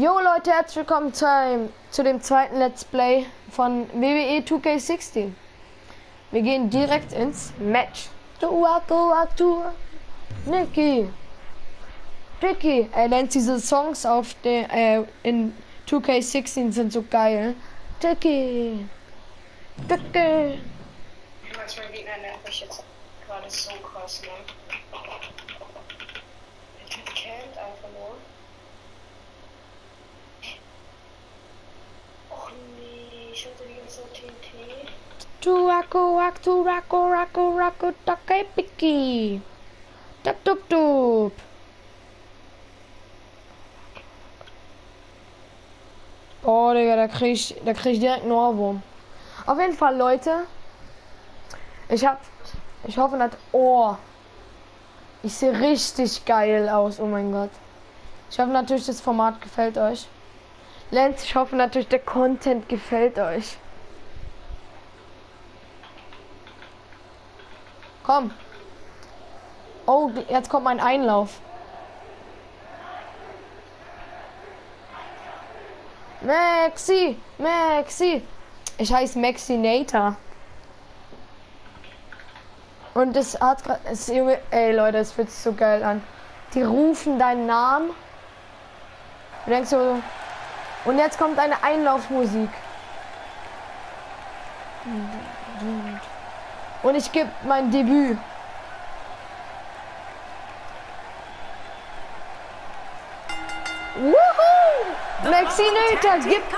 Jo Leute, herzlich willkommen zu, einem, zu dem zweiten Let's Play von WWE 2K16. Wir gehen direkt ins Match. Tua, tua, tua. Nicky. Ricky. Er nennt diese Songs auf der äh, in 2K16 sind so geil. Dicky. Dicky. Manchmal Gegner nervt mich jetzt gerade so krass, ne? Der Typ kennt einfach nur. Och nee, ich hatte die ganze Zeit TNT. Tuaku, wak, turaku, raku, raku, takai, piki. Tup, tup, tup. Oh, Digga, da krieg ich, da krieg ich direkt einen Ohrwurm. Auf jeden Fall, Leute. Ich hab, ich hoffe, dass, oh. Ich sehe richtig geil aus, oh mein Gott. Ich hoffe natürlich, das Format gefällt euch. Lenz, ich hoffe natürlich, der Content gefällt euch. Komm. Oh, jetzt kommt mein Einlauf. Maxi, Maxi. Ich heiße Maxinator. Und es hat gerade, ey Leute, es fühlt sich so geil an. Die rufen deinen Namen. Du denkst so, und jetzt kommt eine Einlaufmusik. Und ich gebe mein Debüt. Woohoo! Maxinator gibt,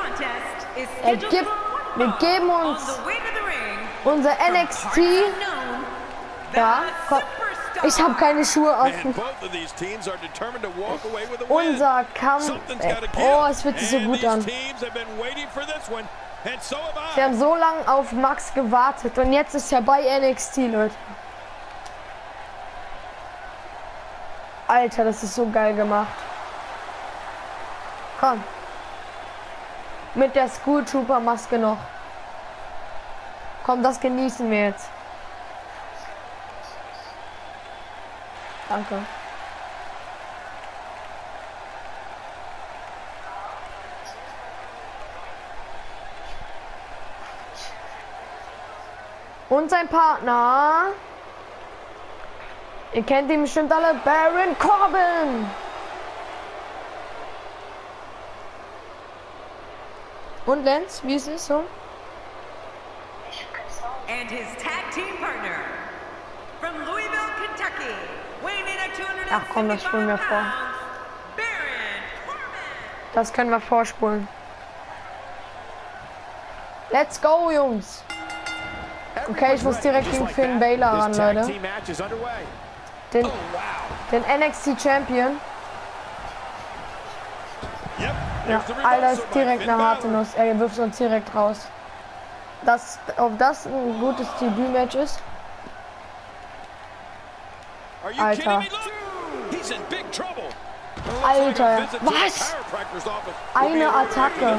er gibt, wir geben uns unser NXT. Ja, komm. Ich habe keine Schuhe offen. Unser Kampf. Oh, es fühlt sich so gut an. Sie haben so lange auf Max gewartet und jetzt ist er bei NXT, Leute. Alter, das ist so geil gemacht. Komm. Mit der School Trooper Maske noch. Komm, das genießen wir jetzt. Danke. Und sein Partner. Ihr kennt ihn bestimmt alle. Baron Corbin. Und Lenz, wie ist es so? And his tag team partner from Louisville, Kentucky, weighing in at 265 Ach komm, das spulen wir vor. pounds, Baron Corbin. Das können wir vorspulen. Let's go, Jungs. Okay, ich muss direkt gegen Finn Balor ran, Leute. Den, den NXT Champion. Ja, Alter ist direkt eine harte Nuss. Er wirft uns direkt raus. Das, ob das ein gutes Debütmatch ist? Alter. Alter, was? Eine Attacke.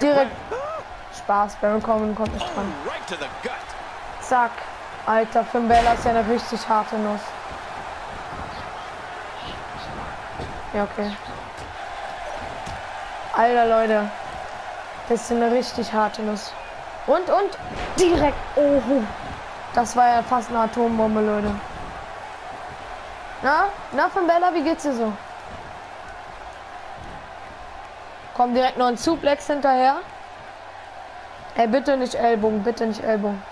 Direkt. Spaß, Baron Corbin kommt nicht dran. Oh, right to the gut. Zack. Alter, Finn Balor ist ja eine richtig harte Nuss. Ja, okay. Alter, Leute. Das ist eine richtig harte Nuss. Und, und, direkt. Oh, das war ja fast eine Atombombe, Leute. Na, na, Finn Balor, wie geht's dir so? Kommt direkt noch ein Suplex hinterher. Ey, bitte nicht Ellbogen, bitte nicht Ellbogen.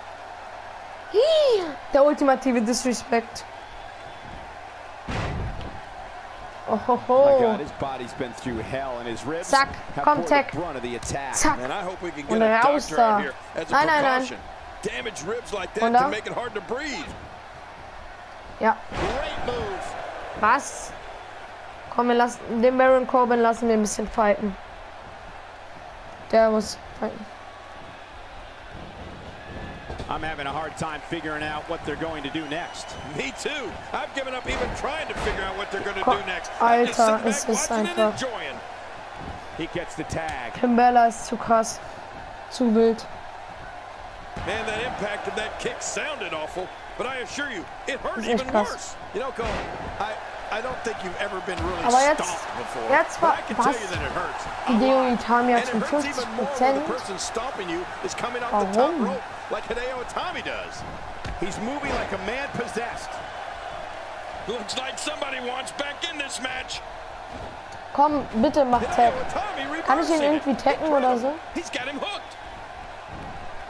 Der ultimative Disrespect. Oh, ho, ho. Zack, komm, attack. Zack. Und raus da. Nein, nein, nein. precaution. Damaged ribs like that Und da? can make it hard to breathe. Ja, was? Komm, wir lassen den Baron Corbin lassen wir ein bisschen fighten. Der muss fighten. I'm having a hard time figuring out what they're going to do next. Me too. I've given up even trying to figure out what they're going to do next. I'm just Alter, es back ist einfach-. He gets the tag. Kimbella ist zu krass. Zu wild. Man, that impact of that kick sounded awful, but I assure you, it hurt even krass. worse. You know, Cole, I, I don't think you've ever been really Aber jetzt- stomped before. jetzt but war- I can was? tell you that it hurts. a Hideo lot. Itami hat And schon it hurts 50 even more when the Prozent. person stomping you is coming off oh, the top Warum? rope like Hideo Itami does. He's moving like a man possessed. Looks like somebody wants back in this match. Komm, bitte mach Tag. Kann ich ihn irgendwie taggen oder so? He's got him hooked.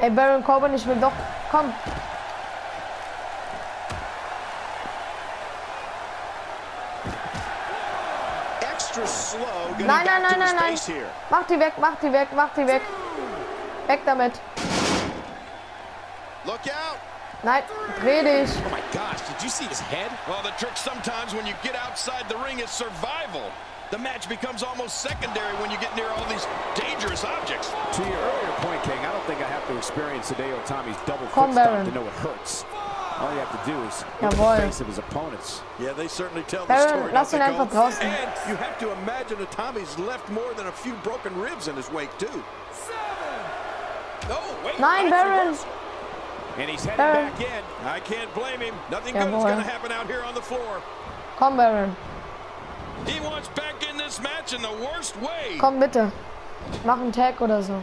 Ey, Baron Corbin, ich will doch. Komm. Nein, back nein, to nein, nein, nein. Mach die weg, mach die weg, mach die weg. Weg damit. Look out. Nein, dreh dich. Oh my gosh, did you see his head? Well, the trick sometimes when you get outside the ring is survival. The match becomes almost secondary when you get near all these dangerous objects. To your earlier point, King, I don't think I have to experience Hideo Tommy's double Come, foot stomp to know it hurts. All you have to do is look at Jawohl. the face of his opponents. Yeah, they certainly tell Baron, the story. lass don't ihn they, einfach Cole? draußen. And you have to imagine that Tommy's left more than a few broken ribs in his wake, too. Oh, wait. Nein, nice Baron. And he's heading Baron. back in. I can't blame him. Nothing good is going to happen out here on the floor. Komm, Baron. He wants back in this match in the worst way. Komm, bitte. Mach einen Tag oder so.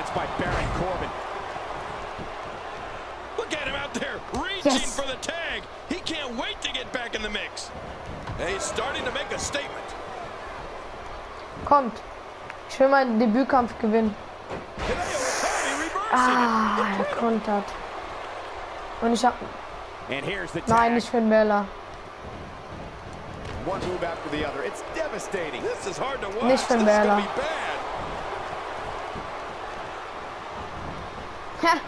Great offense by Baron Corbin. Look at him out there reaching Yes. for the tag. He can't wait to get back in the mix. He's starting to make a statement. Kommt. Ich will meinen Debütkampf gewinnen. Hideo Itami Ah, er kontert. Und ich hab. And here's the tag. Nein, nicht Finn Bella. One move after the other. It's devastating. This is hard to watch. Nicht this von is going Bella. to be bad. Ha!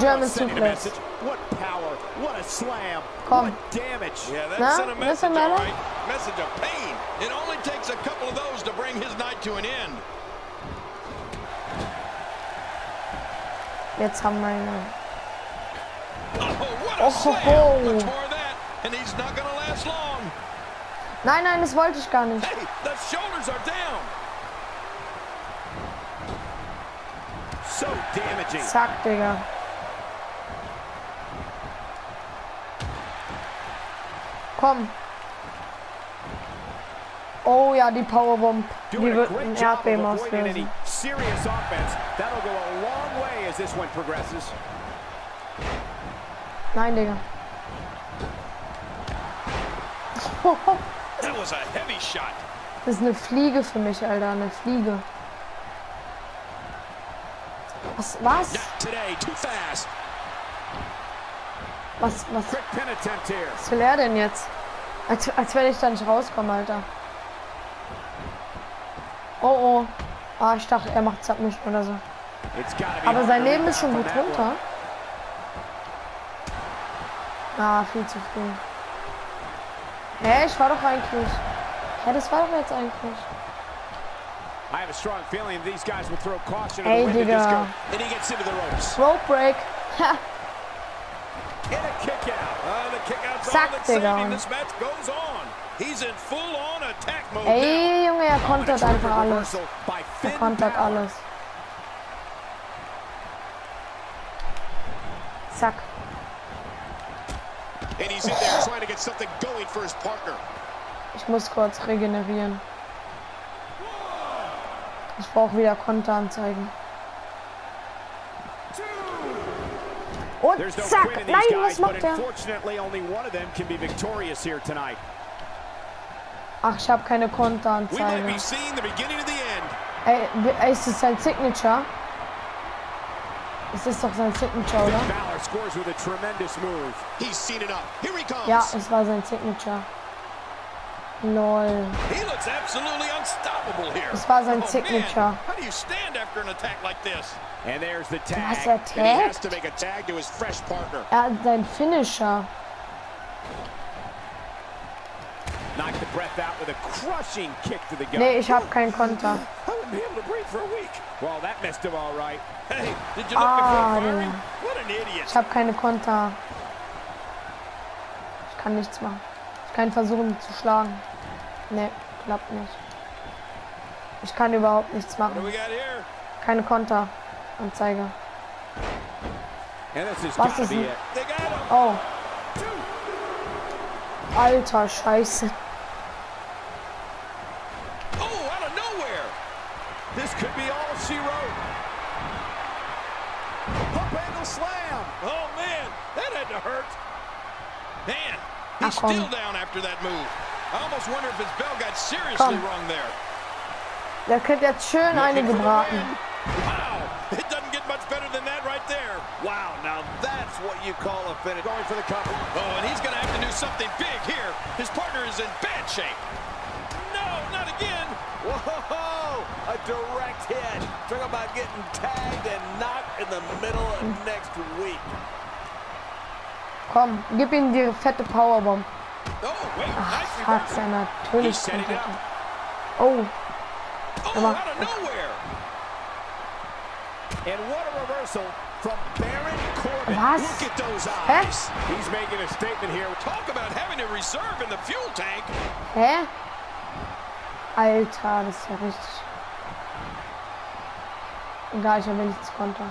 German Sending a Suplex. What power. What a slam. Komm. What damage. Yeah, that Na, sent a message, all Bella? right. Message of pain. It only takes a couple of those to bring his night to an end. Jetzt haben wir ihn. Oh, what a Oh, slam. ho, ho. More of that, and he's not going to last long. Nein, nein, das wollte ich gar nicht. Hey, the shoulders are down. Zack, Digga. Komm. Oh ja, die Powerbomb. Die wird ein Erdbeben auslösen. Nein, Digga. Das ist eine Fliege für mich, Alter. Eine Fliege. Was? Was? Was? Was? Was will er denn jetzt? Als, als wenn ich da nicht rauskomme, Alter. Oh oh. Ah, ich dachte, er macht Submission oder so. Aber sein Leben ist schon gut runter. Ah, viel zu früh. Hä, ich war doch eigentlich. Hä, das war doch jetzt eigentlich. One. I have a strong feeling these guys will throw caution to Ey, the wind in this go. And he gets into the ropes. Rope break. Ha. And a kick out. Uh, the kick out's all Zack, that's Digga. saving. This match goes on. He's in full-on attack mode now. Ey, Junge, er kontert Triple einfach alles. reversal by Er Finn kontert Balor. alles. Zack. And he's in there trying to get something going for his partner. Ich muss kurz regenerieren. Ich brauche wieder Konter anzeigen. Und zack! Nein, was macht der? Ach, ich habe keine We might Konteranzeige. be seeing the beginning of the end. Ey, ist das sein Signature? Es ist doch sein Signature, oder? Ja, es war sein Signature. Lol. He looks absolutely unstoppable here. Das war sein Oh, Signature. man. How do you stand after an attack like this? And there's the Du hast tag. And he has ertaggt. to make a tag to his fresh partner. Er hat seinen Finisher. Knocked the breath out with a crushing kick to the gut. Nee, ich habe keinen Konter. Ah. Ich habe keine Konter. Ich kann nichts machen. Ich kann versuchen ihn zu schlagen. Nee, klappt nicht. Ich kann überhaupt nichts machen. Keine Konter. Anzeige. And this has Was ist denn-. Oh. Alter Scheiße. Oh, out of nowhere. This could be all she wrote. Hook handle slam. Oh, man. That had to hurt. Man, he's still down after that move. I almost wonder if his bell got seriously Komm. wrong there. Der kriegt jetzt schön eine Looking gebraten. Wow. It doesn't get much better than that right there. Wow, now that's what you call a finish. Going for the cover. Oh, and he's going to have to do something big here. His partner is in bad shape. No, not again. Whoa! A direct hit. Talk about getting tagged and knocked in the middle of next week. Komm, gib ihm die fette Powerbomb. Oh. Ach, reversal. ja, natürlich er. Oh, Oh, Come on. out of nowhere. And what a reversal from Baron Corbin. was? Look at those Hä? eyes. He's making a statement here. Talk about having a reserve in the fuel tank. Hä? Alter, das ist ja richtig. Egal, ich habe nichts Konter.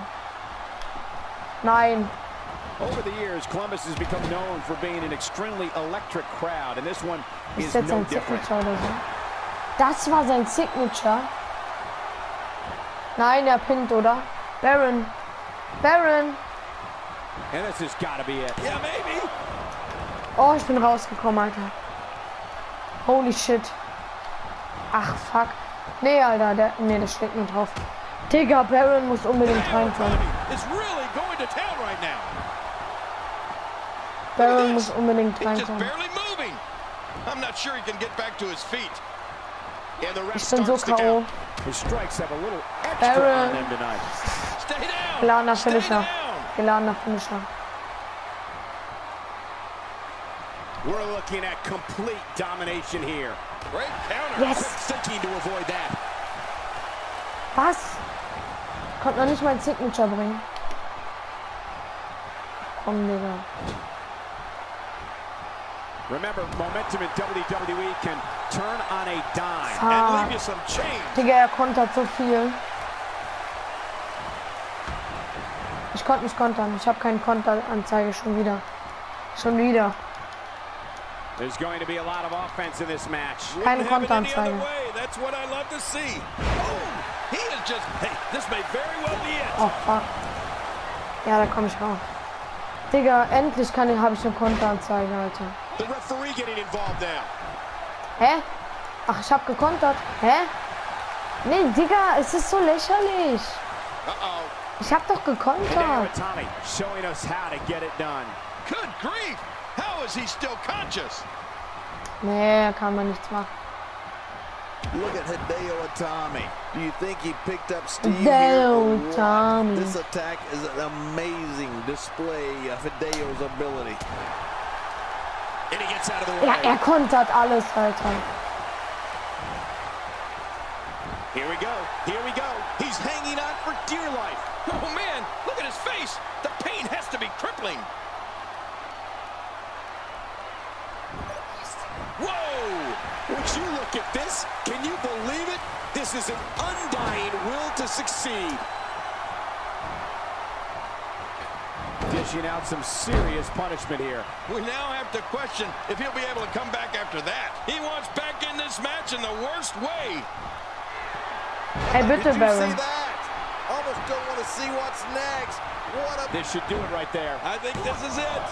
Nein. Over the years, Columbus has become known for being an extremely electric crowd, and this one Ist is jetzt no different. Signature oder so? Das war sein Signature. Nein, er pinnt, oder? Baron. Baron. And this has got to be it. Yeah, maybe. Oh, ich bin rausgekommen, Alter. Holy shit. Ach, fuck. Nee, Alter, der, nee, der steht nur drauf. Digga, Baron muss unbedingt reinkommen. Is really going to town right now. Baron muss unbedingt reinkommen. Ich bin so K.O. Baron. Geladener Finisher. Geladener Finisher. We're looking at complete domination here. Great counter. Yes. Thinking to avoid that. Was? Konnte noch nicht mein Signature bringen. Komm, Digga. Remember, momentum in WWE can turn on a dime. And leave you some change. Digga, er kontert so viel. Ich konnte nicht kontern. Ich habe keinen Konteranzeige schon wieder. Schon wieder. There's going to be a lot of offense in this match. Keine Konteranzeige. That's what I love to see. Oh, he is just. Hey, this may very well be it. Oh, fuck. Ja, da komme ich raus. Digga, endlich kann ich, habe ich eine Konteranzeige, Alter. The referee getting involved now. Hä? Ach, ich habe gekontert. Hä? Nee, Digga, es ist so lächerlich. Uh-oh. Ich habe doch And now gekontert. Showing us how to get it done. Good grief. How is he still conscious? Nee, er kann man nichts machen. Look at Hideo Itami. Do you think he picked up Steve Hideo here or? Itami. This attack is an amazing display of Hideo's ability. And he gets out of the way. Ja, er kontert alles, Alter. Here we go. Here we go. He's hanging on for dear life. Oh, man. Look at his face. The pain has to be crippling. Whoa! Would you look at this? Can you believe it? This is an undying will to succeed. Dishing out some serious punishment here. We now have to question if he'll be able to come back after that. He wants back in this match in the worst way. Ey, bitte, Did you see Baron. that? Almost don't want to see what's next. What a This should do it right there. I think this is it.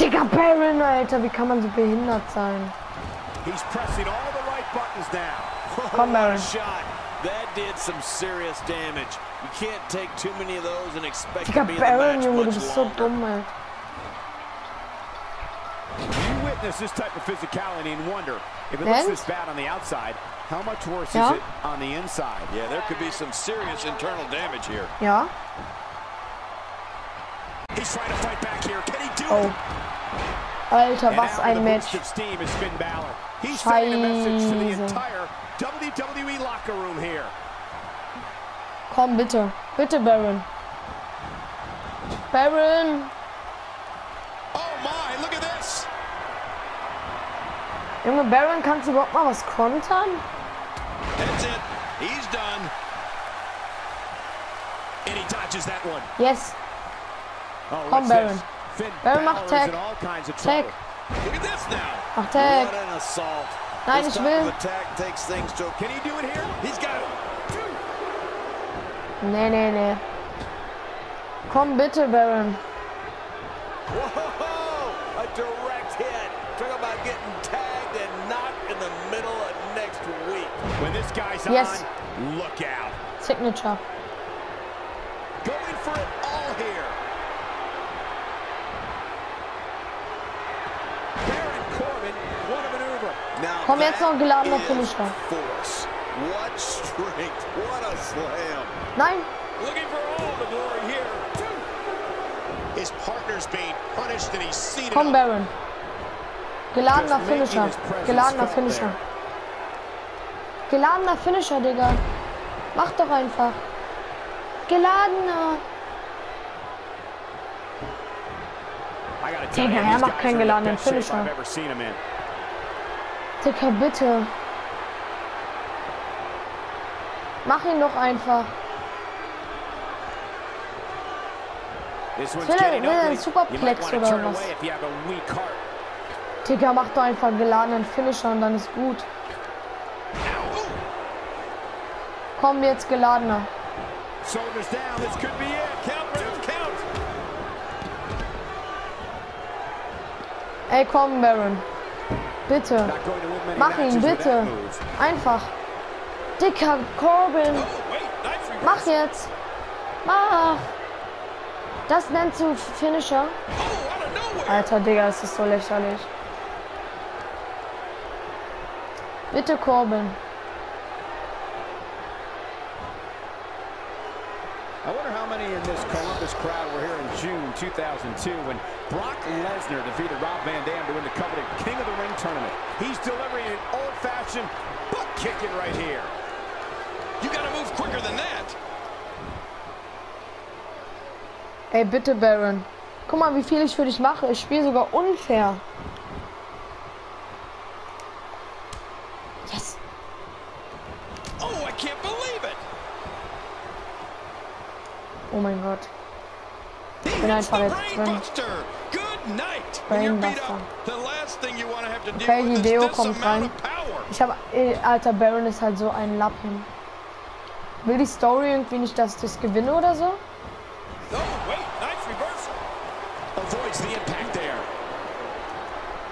Digga, Baron, Alter, wie kann man so behindert sein? He's pressing all the right buttons now. Komm, Baron. shot. That did some serious damage. You can't take too many of those and expect to be in the Baron, match much longer. You witness this type of physicality and wonder if it looks this bad on the outside, how much worse Ja. is it on the inside? Yeah, there could be some serious internal damage here. Ja. He's trying to fight back here. Can he do Oh. it? Alter, And was ein a Match. of steam is Finn Balor. He's sending a message to the Scheiße. WWE locker room here. Komm, bitte. Bitte, Baron. Baron. Oh my, look at this. Junge, Baron, kannst du überhaupt mal was kontern? That's it. He's done. And he dodges that one. Yes. Oh, Komm, Baron. Finn Baron macht Tag. in all kinds of Tag. Look at this now. Mach Tag. What an assault. Nein, this ich will. attack takes things to Can he do it here? He's got it. Nee, nee, nee. Komm, bitte, Baron. Whoa! A direct hit. Talk about getting tagged and knocked in the middle of next week. When this guy's Yes. on, look out. Signature. Going for it all here. Komm, jetzt noch ein geladener Finisher. Nein. Komm. Baron. Geladener Finisher. Geladener Finisher. Geladener Finisher, Digga. Mach doch einfach. Geladener. Digga, er macht keinen geladenen Finisher. Digga, bitte. Mach ihn doch einfach. Will er- will er einen. Superplex oder was? Digga, mach doch einfach einen geladenen Finisher und dann ist gut. Komm, jetzt geladener. Ey, komm, Baron. Bitte. Mach ihn, bitte. Einfach. Dicker Corbin. Mach jetzt. Mach. Das nennst du Finisher? Alter, Digga, es ist so lächerlich. Bitte, Corbin. I wonder how many in this Columbus crowd were here in June 2002 when Brock Lesnar defeated Rob Van Dam to win the coveted King of the Ring tournament. He's delivering an old-fashioned butt kicking right here. You got to move quicker than that. Ey, bitte, Baron. Guck mal, wie viel ich für dich mache. Ich spiele sogar unfair. Yes. Oh, I can't believe it. Oh mein Gott. He bin einfach jetzt drin. brainbuster. Okay, is this kommt rein. Ich habe, alter, Baron ist halt so ein Lappen. Will die Story irgendwie nicht, dass ich das gewinne oder so?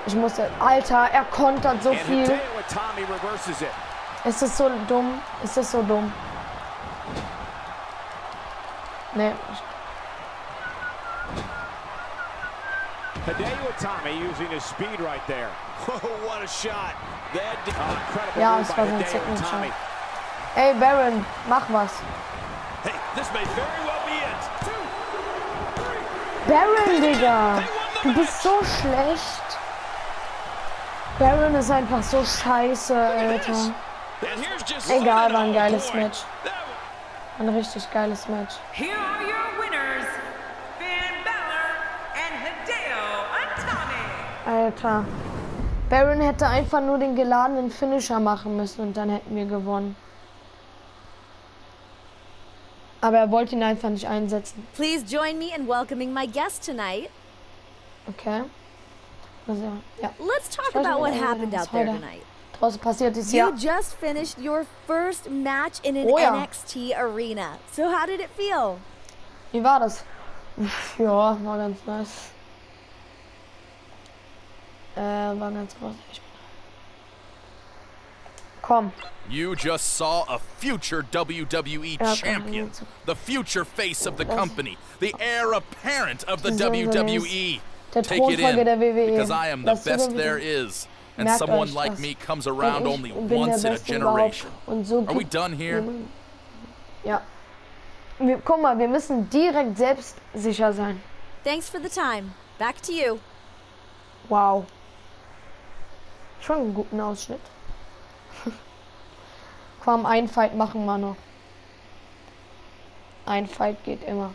Ich muss, alter, er kontert so viel. Ist das so dumm? Ist das so dumm? Nee. Hideo Itami using his speed right there. Oh, what a shot. That did Oh, incredible Ja, es war sein Hideo Itami. Signature. Ey, Baron, mach was. Hey, this may very well be it. Baron, Digga. Du bist so schlecht. Baron ist einfach so scheiße, Alter. Egal, war ein geiles. Match. Ein richtig geiles Match. Here are your winners, Finn Balor and Hideo Itami. Alter. Baron hätte einfach nur den geladenen Finisher machen müssen und dann hätten wir gewonnen. Aber er wollte ihn einfach nicht einsetzen. Please join me in welcoming my guest tonight. Okay. Also, ja. Let's talk about what happened was out there tonight. Draußen passiert ist You just finished your first match in an Oh ja. NXT arena. So how did it feel? Wie war das? Ja, war ganz nice. Äh, war ganz groß. Ich Komm. You just saw a future WWE Ja, champion, the future face of the company, the heir apparent of the WWE. Der Take it in, der WWE. because I am the Lasst best sogar there wieder- is, and Merkt someone euch like me comes Und around ich only once in a generation. Und so Are we done here? Ja. Wir, guck mal, wir müssen direkt selbstsicher sein. Thanks for the time. Back to you. Wow. Schon einen guten Ausschnitt. Komm, ein Fight machen wir noch. Ein Fight geht immer.